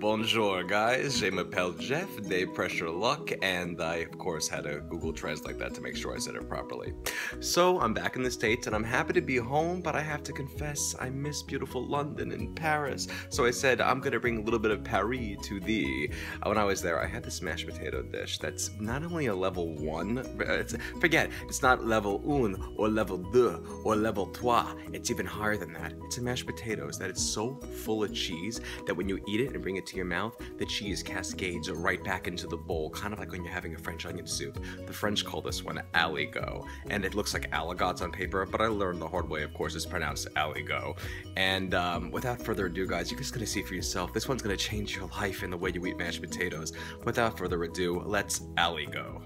Bonjour, guys. Je m'appelle Jeff de Pressure Luck, and I, of course, had to Google Translate that to make sure I said it properly. So, I'm back in the States, and I'm happy to be home, but I have to confess, I miss beautiful London and Paris. So I said, I'm gonna bring a little bit of Paris to thee. Uh, When I was there, I had this mashed potato dish that's not only a level 1, uh, it's, forget, it's not level un, or level deux, or level trois. It's even higher than that. It's a mashed potatoes that it's so full of cheese that when you eat it and bring it your mouth, the cheese cascades right back into the bowl, kind of like when you're having a French onion soup. The French call this one aligot, and it looks like aligots on paper, but I learned the hard way, of course, it's pronounced aligo. And um, without further ado, guys, you're just gonna see for yourself. This one's gonna change your life in the way you eat mashed potatoes. Without further ado, let's aligo.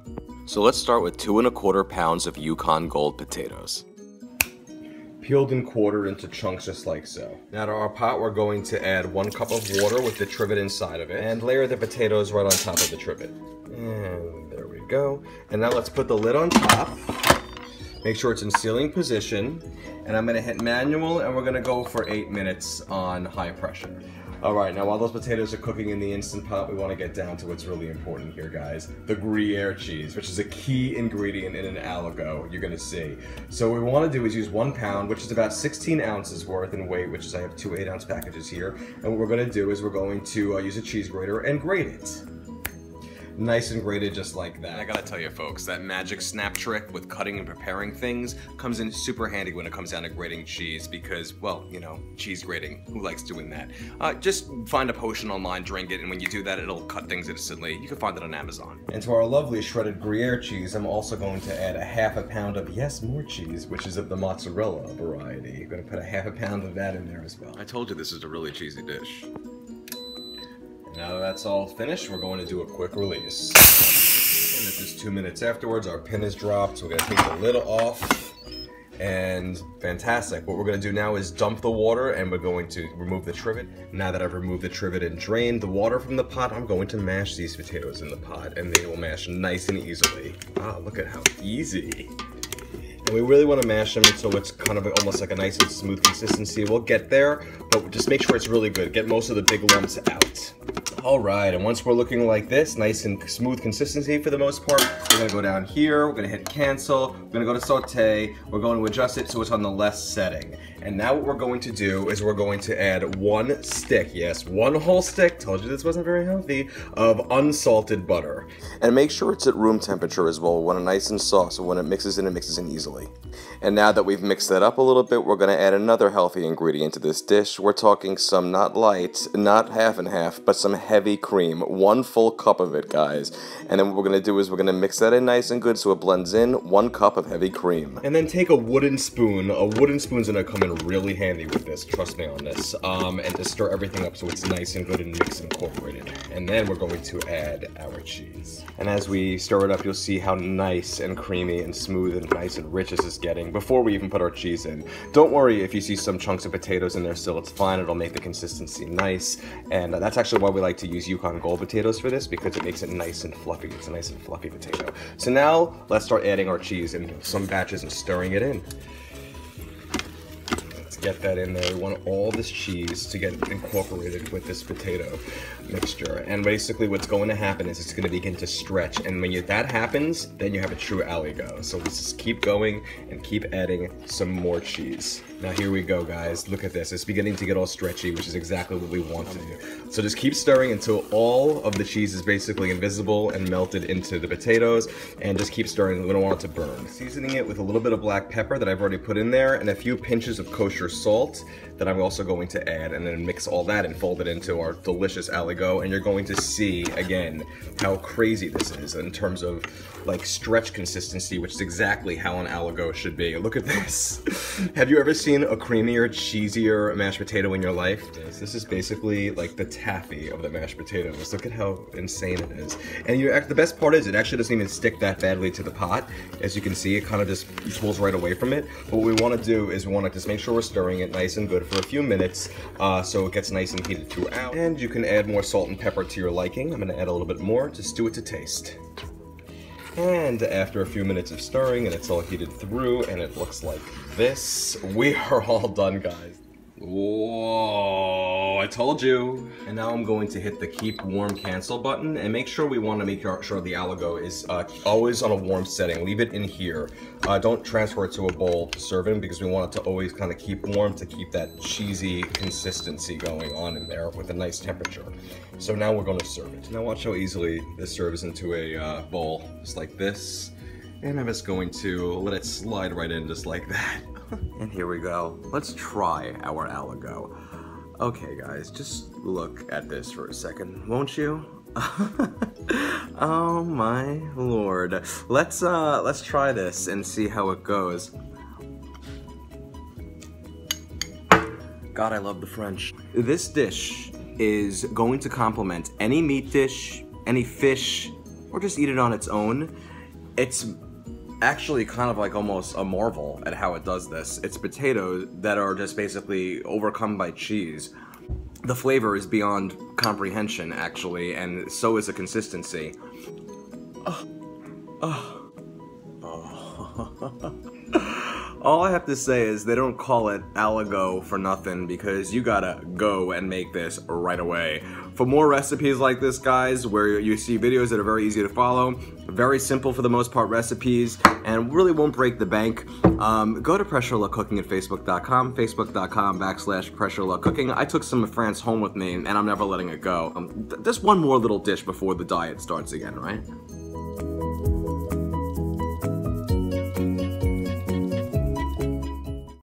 So let's start with two and a quarter pounds of Yukon Gold potatoes peeled and quartered into chunks just like so. Now to our pot, we're going to add one cup of water with the trivet inside of it and layer the potatoes right on top of the trivet. And there we go. And now let's put the lid on top. Make sure it's in sealing position. And I'm gonna hit manual and we're gonna go for eight minutes on high pressure. All right, now while those potatoes are cooking in the Instant Pot, we wanna get down to what's really important here, guys. The Gruyere cheese, which is a key ingredient in an aligot, you're gonna see. So what we wanna do is use one pound, which is about 16 ounces worth in weight, which is I have two eight ounce packages here. And what we're gonna do is we're going to uh, use a cheese grater and grate it nice and grated just like that. I gotta tell you folks, that magic snap trick with cutting and preparing things comes in super handy when it comes down to grating cheese because, well, you know, cheese grating, who likes doing that? Uh, just find a potion online, drink it, and when you do that, it'll cut things instantly. You can find it on Amazon. And to our lovely shredded Gruyere cheese, I'm also going to add a half a pound of, yes, more cheese, which is of the mozzarella variety. I'm gonna put a half a pound of that in there as well. I told you this is a really cheesy dish. Now that that's all finished, we're going to do a quick release. And it's just two minutes afterwards, our pin is dropped, so we're gonna take the lid off. And fantastic. What we're gonna do now is dump the water and we're going to remove the trivet. Now that I've removed the trivet and drained the water from the pot, I'm going to mash these potatoes in the pot and they will mash nice and easily. Ah, look at how easy. And we really want to mash them so it's kind of almost like a nice and smooth consistency. We'll get there, but just make sure it's really good. Get most of the big lumps out. All right, and once we're looking like this, nice and smooth consistency for the most part, we're gonna go down here, we're gonna hit cancel, we're gonna go to saute, we're going to adjust it so it's on the less setting. And now what we're going to do is we're going to add one stick, yes, one whole stick, told you this wasn't very healthy, of unsalted butter. And make sure it's at room temperature as well, when it's nice and soft, so when it mixes in, it mixes in easily. And now that we've mixed that up a little bit, we're gonna add another healthy ingredient to this dish. We're talking some not light, not half and half, but some heavy cream. One full cup of it, guys. And then what we're gonna do is we're gonna mix that in nice and good so it blends in. One cup of heavy cream. And then take a wooden spoon. A wooden spoon's gonna come in really handy with this, trust me on this. Um, and to stir everything up so it's nice and good and mixed and incorporated. And then we're going to add our cheese. And as we stir it up, you'll see how nice and creamy and smooth and nice and rich this is getting before we even put our cheese in. Don't worry if you see some chunks of potatoes in there still, it's fine. It'll make the consistency nice. And that's actually why we like to use Yukon Gold potatoes for this because it makes it nice and fluffy. It's a nice and fluffy potato. So now let's start adding our cheese in some batches and stirring it in. Let's get that in there. We want all this cheese to get incorporated with this potato mixture. And basically what's going to happen is it's going to begin to stretch. And when you, that happens, then you have a true aligot. So let's just keep going and keep adding some more cheese. Now here we go, guys. Look at this. It's beginning to get all stretchy, which is exactly what we want to do. So just keep stirring until all of the cheese is basically invisible and melted into the potatoes. And just keep stirring. We don't want it to burn. Seasoning it with a little bit of black pepper that I've already put in there and a few pinches of kosher salt that I'm also going to add and then mix all that and fold it into our delicious aligot. And you're going to see, again, how crazy this is in terms of like stretch consistency, which is exactly how an aligot should be. Look at this. Have you ever seen a creamier, cheesier mashed potato in your life? This, is basically like the taffy of the mashed potatoes. Look at how insane it is. And you the best part is it actually doesn't even stick that badly to the pot. As you can see, it kind of just pulls right away from it. But what we want to do is we want to just make sure we're stirring it nice and good for a few minutes uh, so it gets nice and heated throughout. And you can add more salt and pepper to your liking. I'm going to add a little bit more. Just do it to taste. And after a few minutes of stirring and it's all heated through and it looks like this, we are all done guys. Whoa, I told you. And now I'm going to hit the keep warm cancel button and make sure we want to make sure the Aligot is uh, always on a warm setting. Leave it in here. Uh, don't transfer it to a bowl in because we want it to always kind of keep warm to keep that cheesy consistency going on in there with a nice temperature. So now we're going to serve it. Now watch how easily this serves into a uh, bowl, just like this. And I'm just going to let it slide right in just like that. And here we go. Let's try our Aligot. Okay, guys, just look at this for a second, won't you? oh my lord. Let's uh let's try this and see how it goes. God, I love the French. This dish is going to complement any meat dish, any fish, or just eat it on its own. It's actually kind of like almost a marvel at how it does this. It's potatoes that are just basically overcome by cheese. The flavor is beyond comprehension, actually, and so is the consistency. Oh. Oh. Oh. All I have to say is they don't call it Aligot for nothing because you gotta go and make this right away. For more recipes like this, guys, where you see videos that are very easy to follow, very simple for the most part recipes, and really won't break the bank, um, go to Pressure Luck Cooking at Facebook.com, Facebook.com backslash Pressure Luck Cooking. I took some of France home with me, and I'm never letting it go. Um, th just one more little dish before the diet starts again, right?